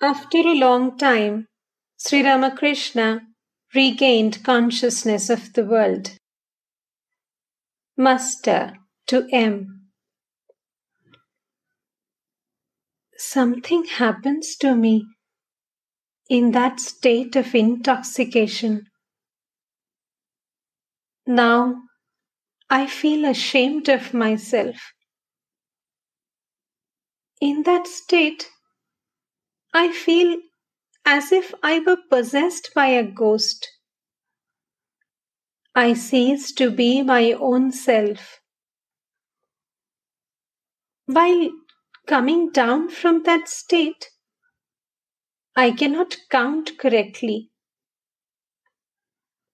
After a long time, Sri Ramakrishna regained consciousness of the world. Master to M. Something happens to me in that state of intoxication. Now I feel ashamed of myself. In that state, I feel as if I were possessed by a ghost. I cease to be my own self. While coming down from that state, I cannot count correctly.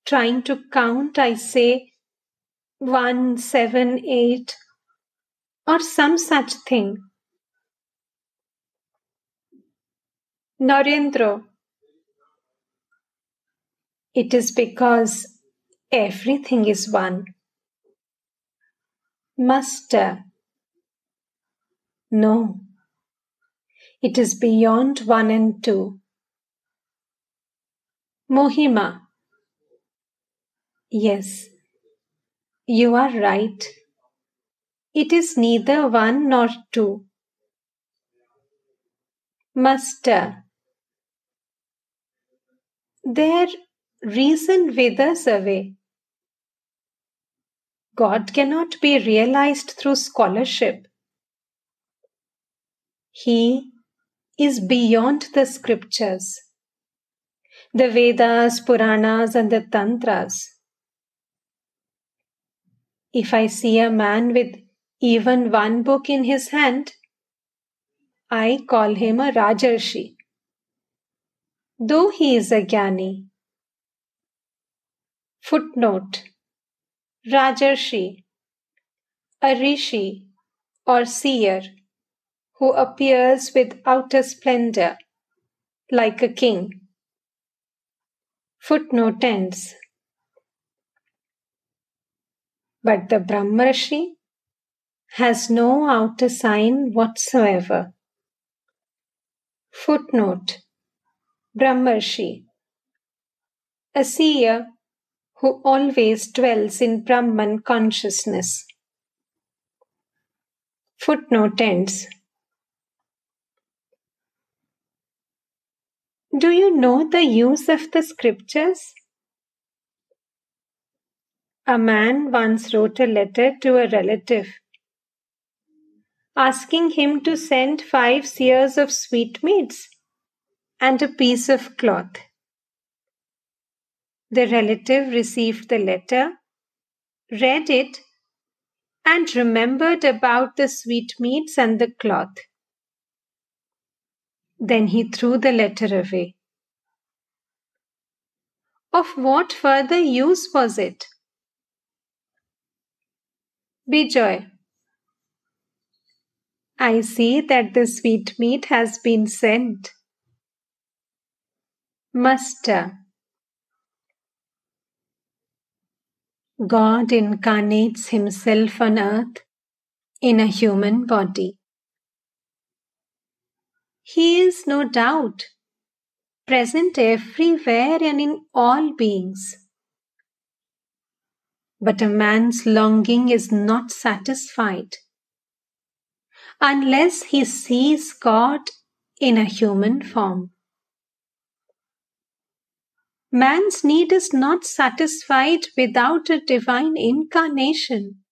Trying to count, I say one, seven, eight, or some such thing. Narendra. It is because everything is one. Master. No. It is beyond one and two. Mohima. Yes, you are right. It is neither one nor two. Master. Their reason withers away. God cannot be realized through scholarship. He is beyond the scriptures, the Vedas, Puranas, and the Tantras. If I see a man with even one book in his hand, I call him a Rajarshi though he is a Jnani. Footnote Rajarshi, a rishi or seer who appears with outer splendor like a king. Footnote ends. But the Brahmarshi has no outer sign whatsoever. Footnote Brahmarshi, a seer who always dwells in Brahman consciousness. Footnote ends. Do you know the use of the scriptures? A man once wrote a letter to a relative asking him to send five seers of sweetmeats and a piece of cloth. The relative received the letter, read it, and remembered about the sweetmeats and the cloth. Then he threw the letter away. Of what further use was it? Bijoy. I see that the sweetmeat has been sent. Master God incarnates himself on earth in a human body. He is no doubt present everywhere and in all beings. But a man's longing is not satisfied unless he sees God in a human form. Man's need is not satisfied without a divine incarnation.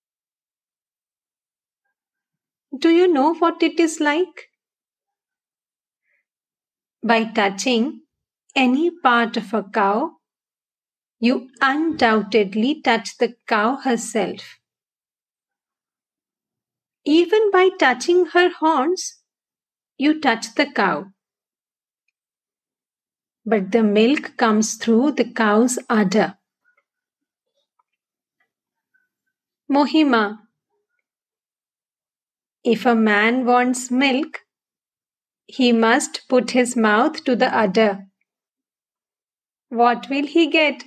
Do you know what it is like? By touching any part of a cow, you undoubtedly touch the cow herself. Even by touching her horns, you touch the cow but the milk comes through the cow's udder. Mohima If a man wants milk, he must put his mouth to the udder. What will he get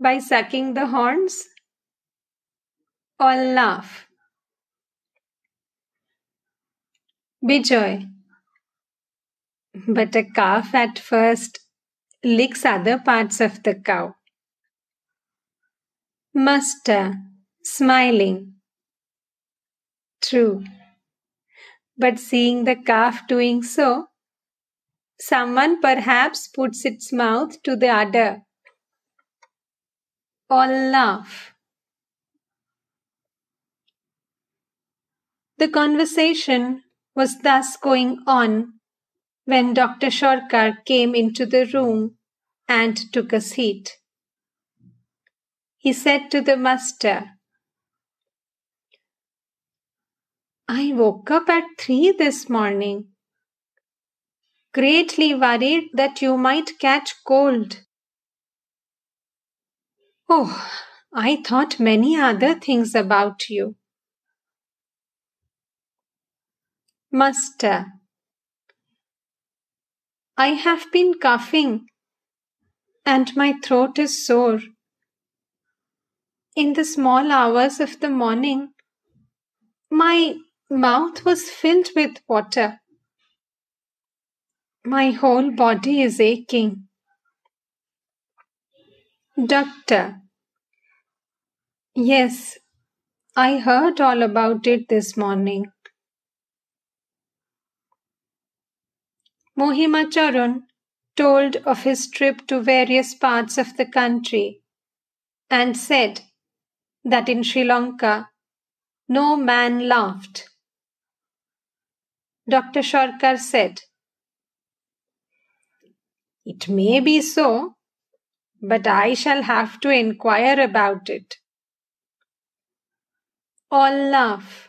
by sucking the horns? All laugh. Bijoy But a calf at first licks other parts of the cow. Master, smiling. True. But seeing the calf doing so, someone perhaps puts its mouth to the udder. All laugh. The conversation was thus going on when Dr. Sarkar came into the room and took a seat. He said to the master, I woke up at three this morning, greatly worried that you might catch cold. Oh, I thought many other things about you. Master, I have been coughing and my throat is sore. In the small hours of the morning, my mouth was filled with water. My whole body is aching. Doctor. Yes, I heard all about it this morning. Mohimacharan told of his trip to various parts of the country and said that in Sri Lanka no man laughed. Dr. Sarkar said, It may be so, but I shall have to inquire about it. All laugh.